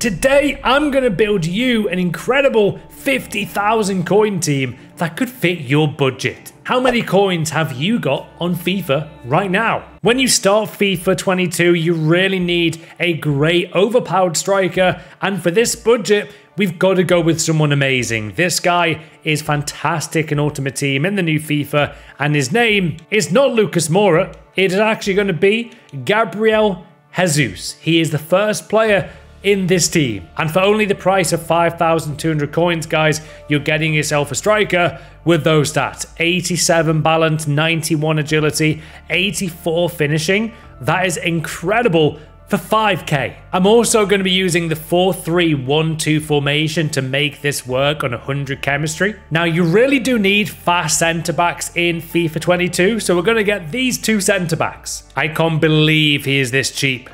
Today, I'm going to build you an incredible 50,000 coin team that could fit your budget. How many coins have you got on FIFA right now? When you start FIFA 22, you really need a great overpowered striker, and for this budget, we've got to go with someone amazing. This guy is fantastic in Ultimate Team in the new FIFA, and his name is not Lucas Moura. It is actually going to be Gabriel Jesus. He is the first player in this team. And for only the price of 5,200 coins, guys, you're getting yourself a striker with those stats 87 balance, 91 agility, 84 finishing. That is incredible for 5k. I'm also going to be using the 4-3-1-2 formation to make this work on 100 chemistry. Now you really do need fast centre backs in FIFA 22, so we're going to get these two centre backs. I can't believe he is this cheap.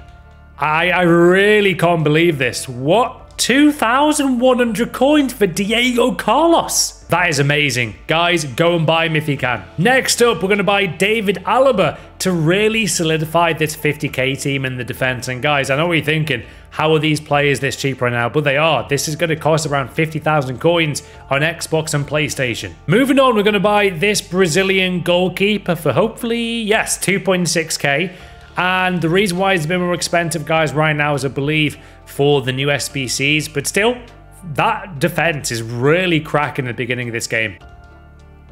I, I really can't believe this. What? 2,100 coins for Diego Carlos. That is amazing. Guys, go and buy him if you can. Next up, we're going to buy David Alaba to really solidify this 50k team in the defense. And guys, I know what you're thinking. How are these players this cheap right now? But they are. This is going to cost around 50,000 coins on Xbox and PlayStation. Moving on, we're going to buy this Brazilian goalkeeper for hopefully, yes, 2.6k. And the reason why it's a bit more expensive, guys, right now is I believe for the new SBCs. But still, that defense is really cracking at the beginning of this game.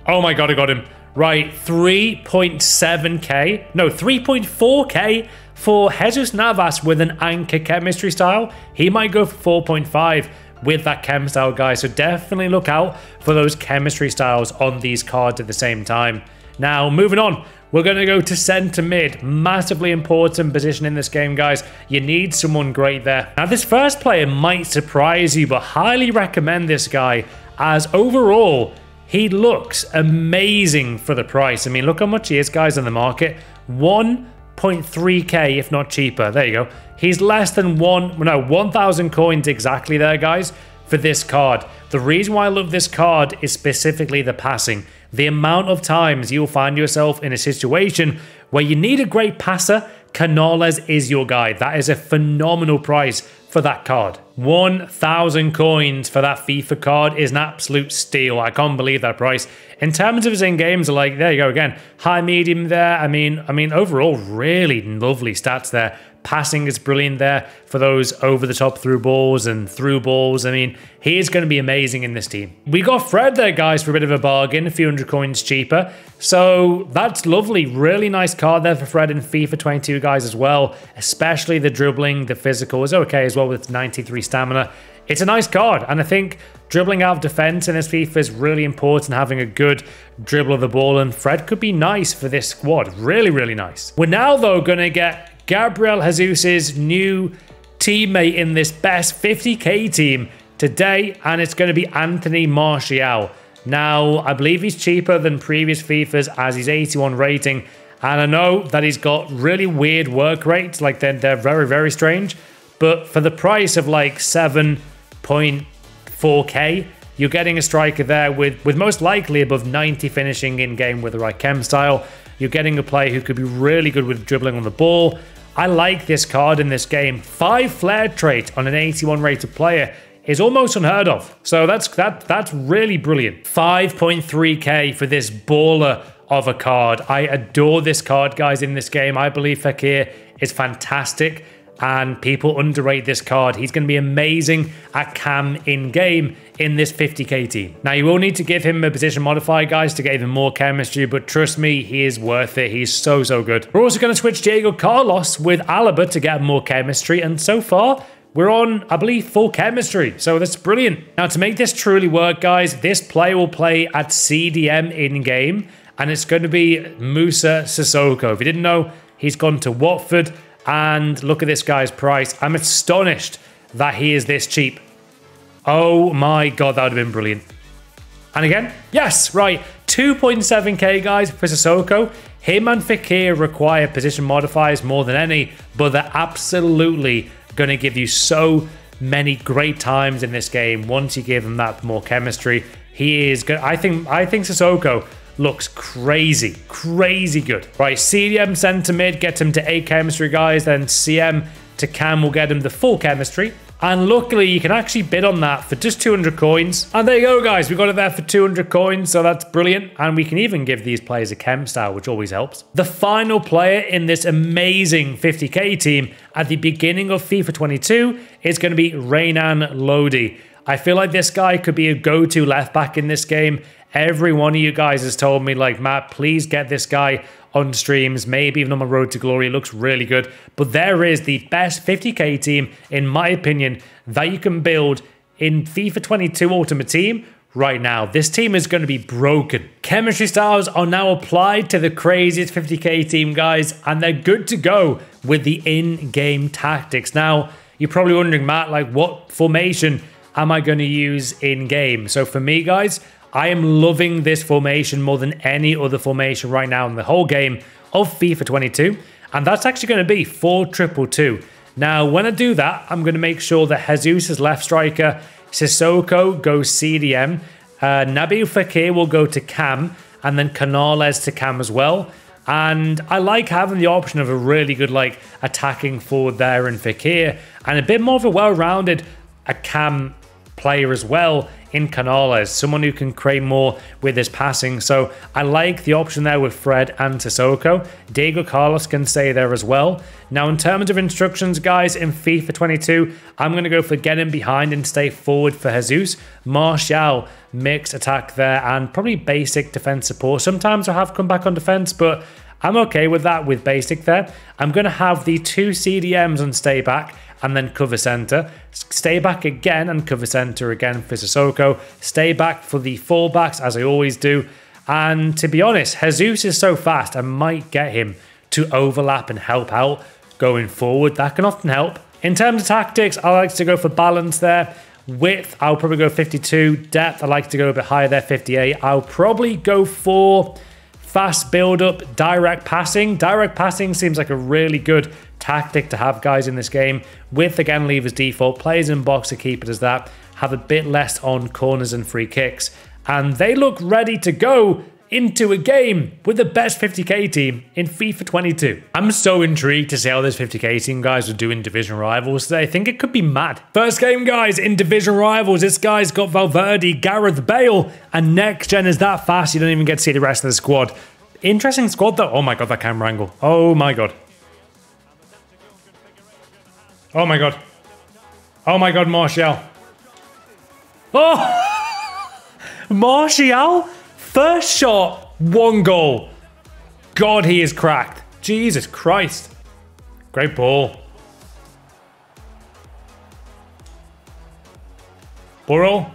Oh my god, I got him. Right, 3.7k. No, 3.4k for Jesus Navas with an anchor chemistry style. He might go for 4.5 with that chem style, guys. So definitely look out for those chemistry styles on these cards at the same time. Now, moving on, we're going to go to centre mid. Massively important position in this game, guys. You need someone great there. Now, this first player might surprise you, but highly recommend this guy as overall, he looks amazing for the price. I mean, look how much he is, guys, on the market. 1.3k, if not cheaper. There you go. He's less than one, no, 1,000 coins exactly there, guys, for this card. The reason why I love this card is specifically the passing the amount of times you'll find yourself in a situation where you need a great passer, Canales is your guy. That is a phenomenal price for that card. 1,000 coins for that FIFA card is an absolute steal. I can't believe that price. In terms of his in-games, like, there you go again. High, medium there. I mean, I mean, overall, really lovely stats there. Passing is brilliant there for those over the top through balls and through balls. I mean, he is going to be amazing in this team. We got Fred there, guys, for a bit of a bargain, a few hundred coins cheaper. So that's lovely. Really nice card there for Fred in FIFA 22, guys, as well. Especially the dribbling, the physical is okay as well with 93 stamina. It's a nice card, and I think dribbling out of defense in this FIFA is really important, having a good dribble of the ball, and Fred could be nice for this squad. Really, really nice. We're now, though, going to get Gabriel Jesus's new teammate in this best 50k team today, and it's going to be Anthony Martial. Now, I believe he's cheaper than previous FIFAs as he's 81 rating, and I know that he's got really weird work rates, like they're, they're very, very strange, but for the price of like 7.4k, you're getting a striker there with, with most likely above 90 finishing in game with the right chem style. You're getting a player who could be really good with dribbling on the ball, I like this card in this game. Five flare trait on an 81 rated player is almost unheard of. So that's that that's really brilliant. 5.3k for this baller of a card. I adore this card, guys, in this game. I believe Fekir is fantastic and people underrate this card. He's going to be amazing at cam in game in this 50k team. Now, you will need to give him a position modifier, guys, to get even more chemistry, but trust me, he is worth it. He's so, so good. We're also going to switch Diego Carlos with Alaba to get more chemistry, and so far, we're on, I believe, full chemistry. So that's brilliant. Now, to make this truly work, guys, this player will play at CDM in-game, and it's going to be Moussa Sissoko. If you didn't know, he's gone to Watford, and look at this guy's price. I'm astonished that he is this cheap. Oh my god, that would have been brilliant. And again, yes, right, 2.7k guys for Sissoko. Him and Fekir require position modifiers more than any, but they're absolutely going to give you so many great times in this game once you give him that more chemistry. He is good. I think I think Sissoko looks crazy, crazy good. Right, CDM centre mid, get him to 8 chemistry, guys. Then CM to Cam will get him the full chemistry. And luckily, you can actually bid on that for just 200 coins. And there you go, guys. We got it there for 200 coins, so that's brilliant. And we can even give these players a chem style, which always helps. The final player in this amazing 50k team at the beginning of FIFA 22 is going to be Renan Lodi. I feel like this guy could be a go-to left back in this game. Every one of you guys has told me, like, Matt, please get this guy on streams, maybe even on my road to glory. It looks really good. But there is the best 50k team, in my opinion, that you can build in FIFA 22 Ultimate Team right now. This team is going to be broken. Chemistry styles are now applied to the craziest 50k team, guys, and they're good to go with the in-game tactics. Now, you're probably wondering, Matt, like what formation am I going to use in-game? So for me, guys, I am loving this formation more than any other formation right now in the whole game of FIFA 22. And that's actually going to be 4-2-2. Now, when I do that, I'm going to make sure that Jesus is left striker, Sissoko goes CDM, uh, Nabil Fekir will go to Cam, and then Canales to Cam as well. And I like having the option of a really good like attacking forward there in Fekir, and a bit more of a well-rounded a Cam player as well in Canales, someone who can create more with his passing. So I like the option there with Fred and Sissoko. Diego Carlos can stay there as well. Now, in terms of instructions, guys, in FIFA 22, I'm going to go for getting behind and stay forward for Jesus. Martial, mixed attack there, and probably basic defense support. Sometimes I'll have come back on defense, but I'm okay with that with basic there. I'm going to have the two CDMs on stay back and then cover center. Stay back again and cover center again for Sissoko. Stay back for the fullbacks as I always do. And to be honest, Jesus is so fast, I might get him to overlap and help out going forward. That can often help. In terms of tactics, I like to go for balance there. Width, I'll probably go 52. Depth, I like to go a bit higher there, 58. I'll probably go for fast build up, direct passing. Direct passing seems like a really good tactic to have guys in this game. With again leave as default, players in box to keep it as that, have a bit less on corners and free kicks. And they look ready to go into a game with the best 50k team in FIFA 22. I'm so intrigued to see how this 50k team guys are doing Division Rivals today. I think it could be mad. First game, guys, in Division Rivals. This guy's got Valverde, Gareth Bale, and next gen is that fast you don't even get to see the rest of the squad. Interesting squad though. Oh my god, that camera angle. Oh my god. Oh my god. Oh my god, Martial. Oh! Martial? First shot, one goal. God, he is cracked. Jesus Christ. Great ball. Burrow.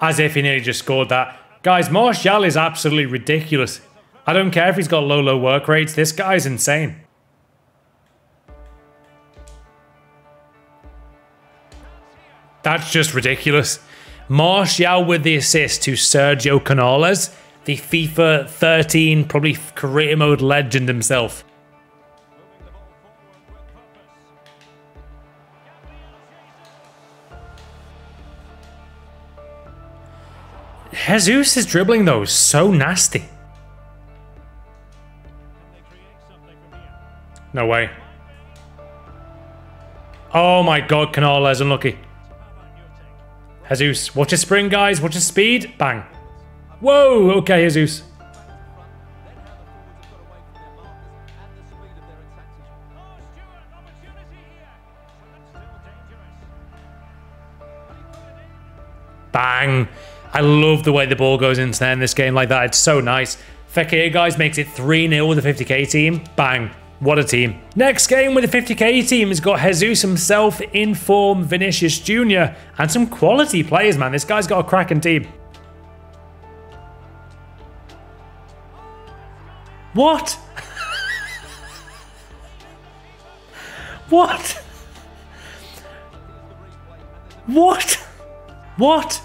As if he nearly just scored that. Guys, Martial is absolutely ridiculous. I don't care if he's got low, low work rates. This guy's insane. That's just ridiculous. Martial with the assist to Sergio Canales, the FIFA 13 probably career mode legend himself. Jesus is dribbling though so nasty. No way. Oh my god, Canales unlucky. Jesus. Watch his spring, guys. Watch his speed. Bang. Whoa. Okay, Jesus. Bang. I love the way the ball goes into there in this game like that. It's so nice. Fekir, guys, makes it 3-0 with the 50k team. Bang. What a team. Next game with the 50k team has got Jesus himself in form, Vinicius Jr. and some quality players, man. This guy's got a cracking team. What? what? What? What?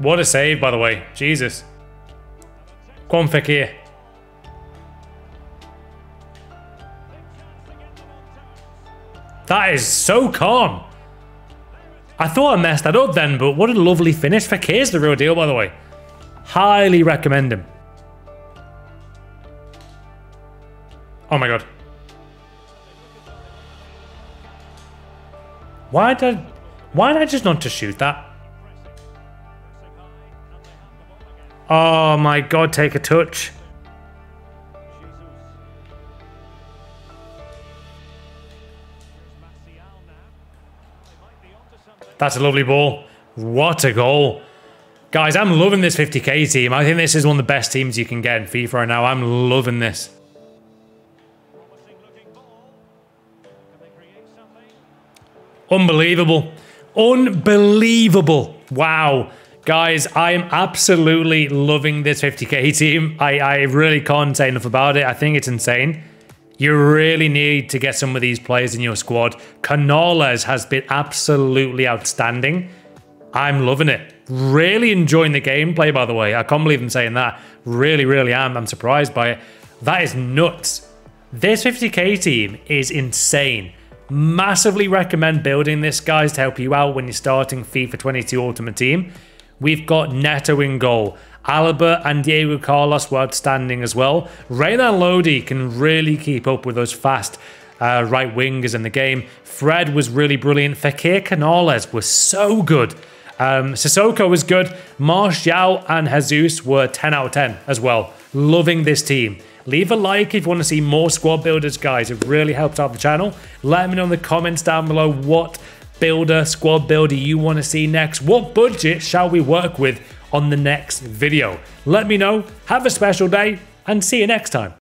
What a save, by the way. Jesus. Come Fekir. That is so calm. I thought I messed that up then, but what a lovely finish. Fekir's the real deal, by the way. Highly recommend him. Oh my god. Why did I, why did I just not to shoot that? Oh my god, take a touch. That's a lovely ball. What a goal. Guys, I'm loving this 50k team. I think this is one of the best teams you can get in FIFA right now. I'm loving this. Unbelievable. Unbelievable. Wow. Guys, I am absolutely loving this 50k team. I, I really can't say enough about it. I think it's insane. You really need to get some of these players in your squad. Canales has been absolutely outstanding. I'm loving it. Really enjoying the gameplay, by the way. I can't believe I'm saying that. Really, really am. I'm surprised by it. That is nuts. This 50k team is insane. Massively recommend building this, guys, to help you out when you're starting FIFA 22 Ultimate Team. We've got Neto in goal. Alaba and Diego Carlos were outstanding as well. Renan Lodi can really keep up with those fast uh, right wingers in the game. Fred was really brilliant. Fekir Canales was so good. Um, Sissoko was good. Martial and Jesus were 10 out of 10 as well. Loving this team. Leave a like if you want to see more squad builders, guys. It really helps out the channel. Let me know in the comments down below what builder, squad builder you want to see next. What budget shall we work with on the next video? Let me know. Have a special day and see you next time.